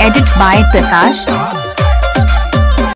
Edited by Prakash.